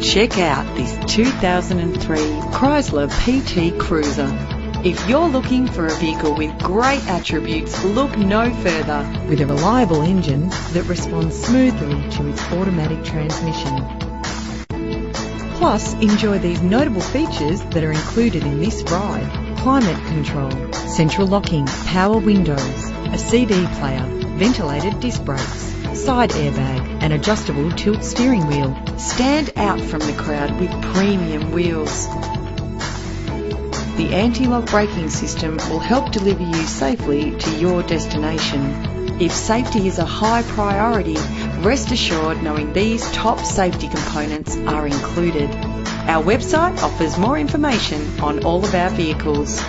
Check out this 2003 Chrysler PT Cruiser. If you're looking for a vehicle with great attributes, look no further. With a reliable engine that responds smoothly to its automatic transmission. Plus, enjoy these notable features that are included in this ride. Climate control, central locking, power windows, a CD player, ventilated disc brakes, side airbag, and adjustable tilt steering wheel. Stand out from the crowd with premium wheels. The anti-lock braking system will help deliver you safely to your destination. If safety is a high priority, rest assured knowing these top safety components are included. Our website offers more information on all of our vehicles.